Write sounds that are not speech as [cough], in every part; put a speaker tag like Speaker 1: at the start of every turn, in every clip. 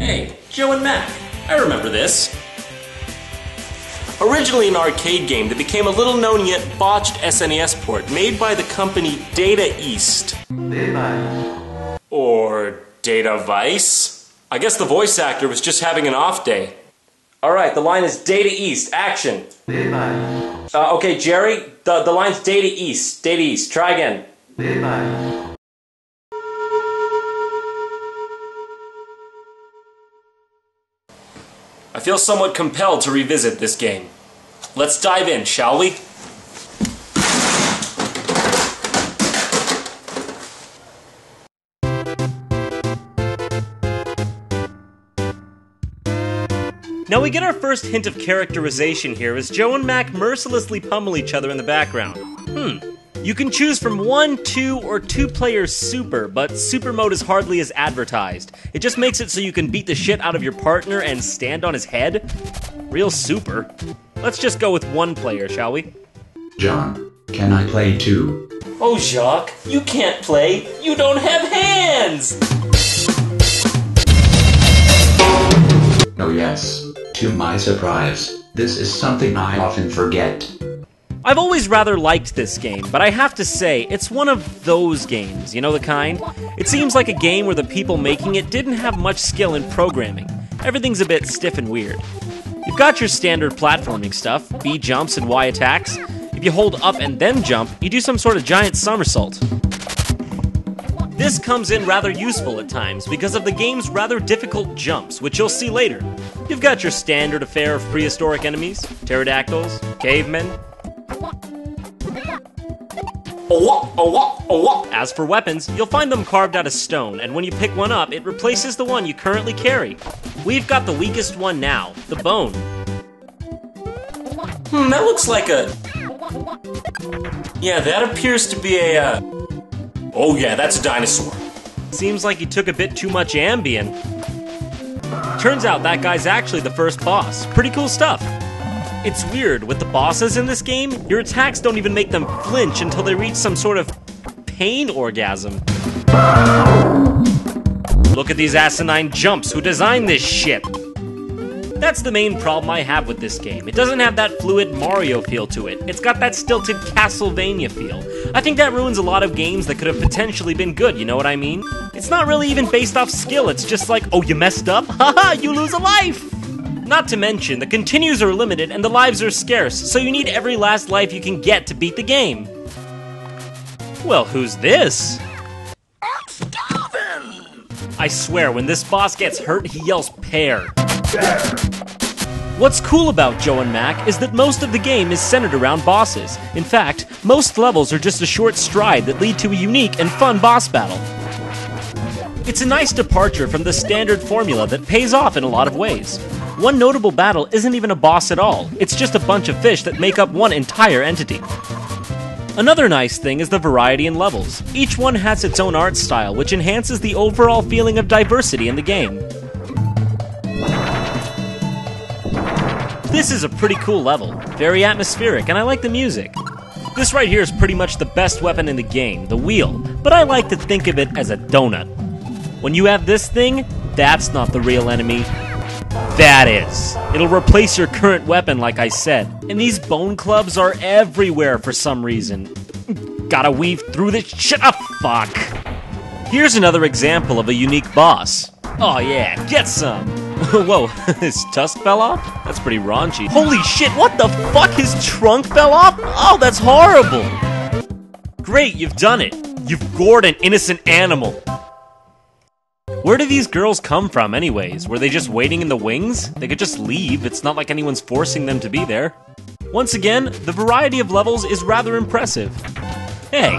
Speaker 1: Hey, Joe and Mac. I remember this. Originally an arcade game that became a little known yet botched SNES port made by the company Data East. Or Data Vice? I guess the voice actor was just having an off day. Alright, the line is Data East. Action. Uh, okay, Jerry, the, the line's Data East. Data East. Try again. I feel somewhat compelled to revisit this game. Let's dive in, shall we? Now we get our first hint of characterization here as Joe and Mac mercilessly pummel each other in the background. Hmm. You can choose from one, two, or two players super, but super mode is hardly as advertised. It just makes it so you can beat the shit out of your partner and stand on his head. Real super. Let's just go with one player, shall we?
Speaker 2: Jon, can I play too?
Speaker 1: Oh, Jacques, you can't play. You don't have hands!
Speaker 2: Oh yes. To my surprise, this is something I often forget.
Speaker 1: I've always rather liked this game, but I have to say, it's one of those games, you know the kind? It seems like a game where the people making it didn't have much skill in programming. Everything's a bit stiff and weird. You've got your standard platforming stuff B jumps and Y attacks. If you hold up and then jump, you do some sort of giant somersault. This comes in rather useful at times because of the game's rather difficult jumps, which you'll see later. You've got your standard affair of prehistoric enemies, pterodactyls, cavemen, as for weapons, you'll find them carved out of stone, and when you pick one up, it replaces the one you currently carry. We've got the weakest one now, the bone. Hmm, that looks like a. Yeah, that appears to be a. Uh... Oh, yeah, that's a dinosaur. Seems like he took a bit too much Ambien. Turns out that guy's actually the first boss. Pretty cool stuff. It's weird, with the bosses in this game, your attacks don't even make them flinch until they reach some sort of pain orgasm. Look at these asinine jumps, who designed this shit? That's the main problem I have with this game. It doesn't have that fluid Mario feel to it. It's got that stilted Castlevania feel. I think that ruins a lot of games that could have potentially been good, you know what I mean? It's not really even based off skill, it's just like, oh, you messed up? [laughs] Haha, you lose a life! Not to mention, the continues are limited and the lives are scarce, so you need every last life you can get to beat the game. Well, who's this? I'm starving! I swear, when this boss gets hurt, he yells pear. pear. What's cool about Joe and Mac is that most of the game is centered around bosses. In fact, most levels are just a short stride that lead to a unique and fun boss battle. It's a nice departure from the standard formula that pays off in a lot of ways. One notable battle isn't even a boss at all, it's just a bunch of fish that make up one entire entity. Another nice thing is the variety in levels. Each one has its own art style, which enhances the overall feeling of diversity in the game. This is a pretty cool level, very atmospheric, and I like the music. This right here is pretty much the best weapon in the game, the wheel, but I like to think of it as a donut. When you have this thing, that's not the real enemy. That is. It'll replace your current weapon, like I said. And these bone clubs are everywhere for some reason. Gotta weave through this shit. Ah, fuck. Here's another example of a unique boss. Oh yeah, get some. [laughs] Whoa, [laughs] his tusk fell off? That's pretty raunchy. Holy shit, what the fuck? His trunk fell off? Oh, that's horrible. Great, you've done it. You've gored an innocent animal. Where do these girls come from, anyways? Were they just waiting in the wings? They could just leave, it's not like anyone's forcing them to be there. Once again, the variety of levels is rather impressive. Hey,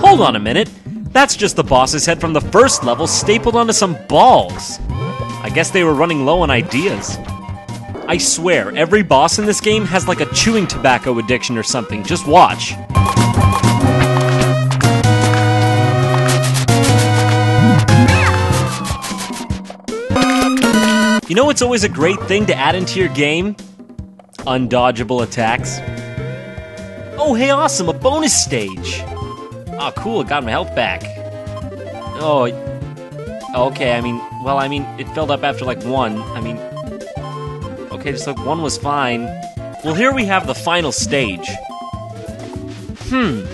Speaker 1: hold on a minute. That's just the boss's head from the first level stapled onto some balls. I guess they were running low on ideas. I swear, every boss in this game has like a chewing tobacco addiction or something. Just watch. You know what's always a great thing to add into your game? Undodgeable attacks. Oh, hey, awesome, a bonus stage. Oh, cool, it got my health back. Oh, okay, I mean, well, I mean, it filled up after like one. I mean, okay, just like one was fine. Well, here we have the final stage. Hmm.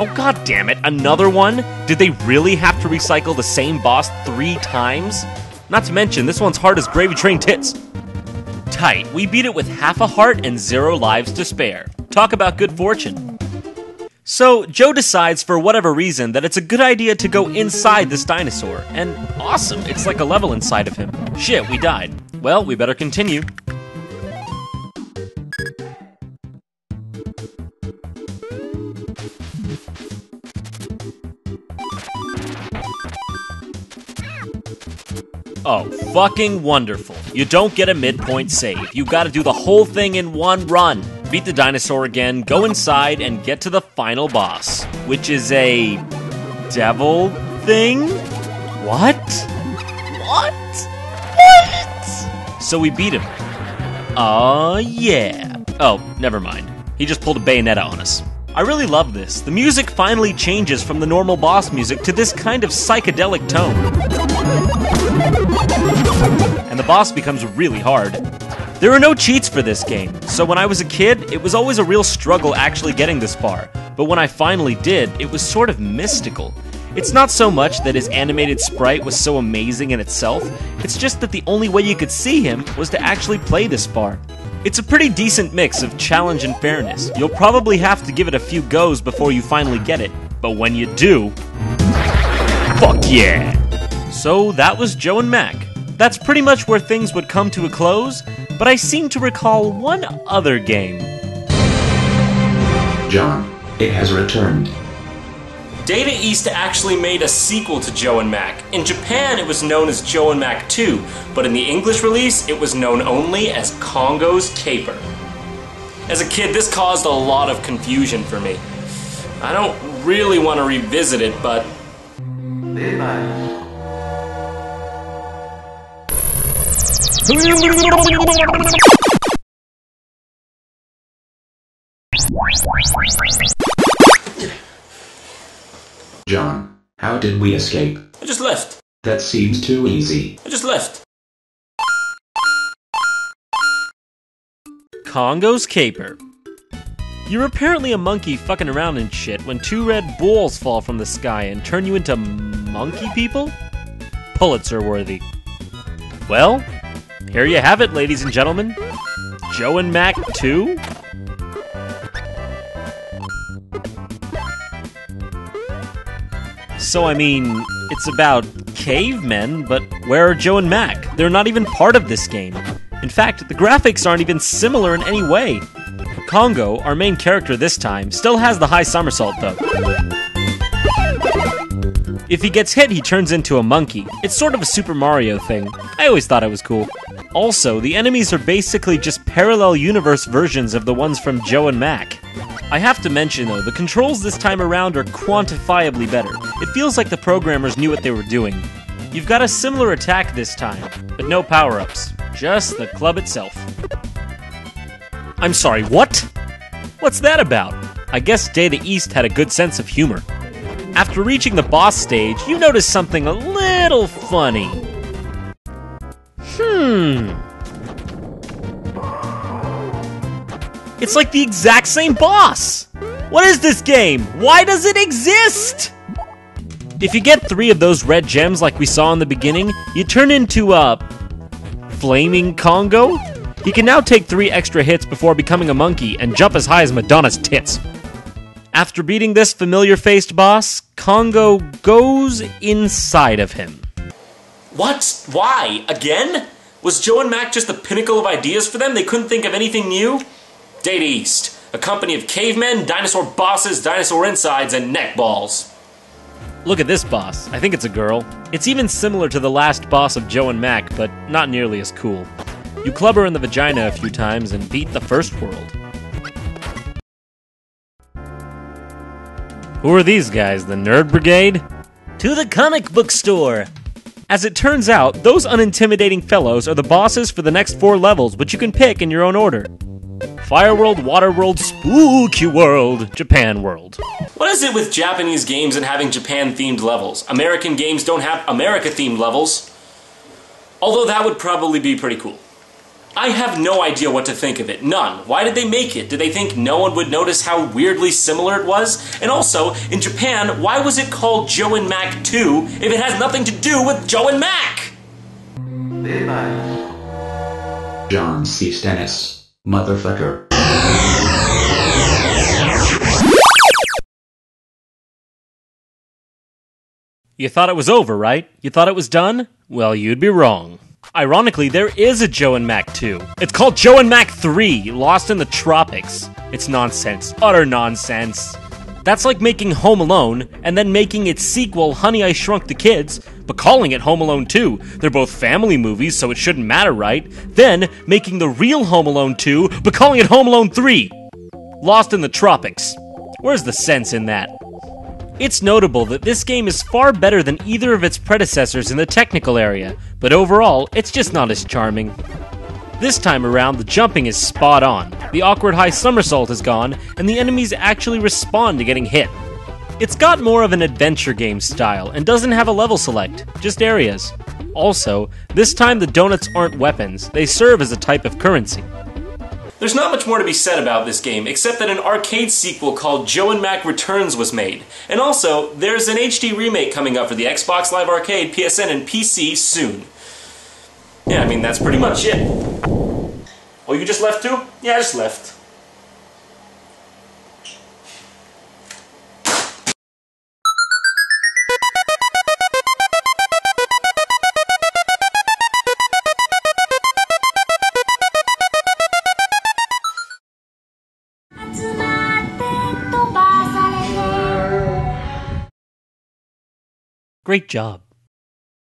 Speaker 1: Oh, god damn it, another one? Did they really have to recycle the same boss three times? Not to mention, this one's hard as gravy train tits. Tight, we beat it with half a heart and zero lives to spare. Talk about good fortune. So, Joe decides for whatever reason that it's a good idea to go inside this dinosaur. And awesome, it's like a level inside of him. Shit, we died. Well, we better continue. Oh, fucking wonderful. You don't get a midpoint save. You gotta do the whole thing in one run. Beat the dinosaur again, go inside, and get to the final boss, which is a. devil thing? What? What? What? So we beat him. Oh, yeah. Oh, never mind. He just pulled a bayonetta on us. I really love this. The music finally changes from the normal boss music to this kind of psychedelic tone. And the boss becomes really hard. There are no cheats for this game, so when I was a kid, it was always a real struggle actually getting this far. But when I finally did, it was sort of mystical. It's not so much that his animated sprite was so amazing in itself, it's just that the only way you could see him was to actually play this far. It's a pretty decent mix of challenge and fairness. You'll probably have to give it a few goes before you finally get it, but when you do, fuck yeah! So that was Joe and Mac. That's pretty much where things would come to a close, but I seem to recall one other game.
Speaker 2: Jon, it has returned.
Speaker 1: Data East actually made a sequel to Joe and Mac. In Japan, it was known as Joe and Mac 2, but in the English release, it was known only as Congo's Caper. As a kid, this caused a lot of confusion for me. I don't really want to revisit it, but.
Speaker 2: Jon, how did we escape?
Speaker 1: I just left.
Speaker 2: That seems too easy.
Speaker 1: I just left. Congo's Caper. You're apparently a monkey fucking around and shit when two red balls fall from the sky and turn you into monkey people? Pulitzer worthy. Well, here you have it, ladies and gentlemen. Joe and Mac 2? So, I mean, it's about cavemen, but where are Joe and Mac? They're not even part of this game. In fact, the graphics aren't even similar in any way. Congo, our main character this time, still has the high somersault though. If he gets hit, he turns into a monkey. It's sort of a Super Mario thing. I always thought it was cool. Also, the enemies are basically just parallel universe versions of the ones from Joe and Mac. I have to mention though, the controls this time around are quantifiably better. It feels like the programmers knew what they were doing. You've got a similar attack this time, but no power ups, just the club itself. I'm sorry, what? What's that about? I guess Data East had a good sense of humor. After reaching the boss stage, you notice something a little funny. Hmm. It's like the exact same boss! What is this game? Why does it exist? If you get three of those red gems like we saw in the beginning, you turn into a. Flaming Congo? He can now take three extra hits before becoming a monkey and jump as high as Madonna's tits. After beating this familiar faced boss, Congo goes inside of him. What? Why? Again? Was Joe and Mac just the pinnacle of ideas for them? They couldn't think of anything new? Data East, a company of cavemen, dinosaur bosses, dinosaur insides, and neck balls. Look at this boss. I think it's a girl. It's even similar to the last boss of Joe and Mac, but not nearly as cool. You club her in the vagina a few times and beat the first world. Who are these guys? The Nerd Brigade? To the comic book store! As it turns out, those unintimidating fellows are the bosses for the next four levels, which you can pick in your own order. Fire World, Water World, Spooky World, Japan World. What is it with Japanese games and having Japan themed levels? American games don't have America themed levels. Although that would probably be pretty cool. I have no idea what to think of it. None. Why did they make it? Did they think no one would notice how weirdly similar it was? And also, in Japan, why was it called Joe and Mac 2 if it has nothing to do with Joe and Mac?
Speaker 2: John C. Stennis. Motherfucker.
Speaker 1: You thought it was over, right? You thought it was done? Well, you'd be wrong. Ironically, there is a Joe and Mac 2. It's called Joe and Mac 3 Lost in the Tropics. It's nonsense. Utter nonsense. That's like making Home Alone and then making its sequel, Honey, I Shrunk the Kids, but calling it Home Alone 2. They're both family movies, so it shouldn't matter, right? Then making the real Home Alone 2, but calling it Home Alone 3. Lost in the Tropics. Where's the sense in that? It's notable that this game is far better than either of its predecessors in the technical area, but overall, it's just not as charming. This time around, the jumping is spot on, the awkward high somersault is gone, and the enemies actually respond to getting hit. It's got more of an adventure game style and doesn't have a level select, just areas. Also, this time the donuts aren't weapons, they serve as a type of currency. There's not much more to be said about this game, except that an arcade sequel called Joe and Mac Returns was made. And also, there's an HD remake coming up for the Xbox Live Arcade, PSN, and PC soon. Yeah, I mean, that's pretty much it. Oh, you just left too? Yeah, I just left. Great job.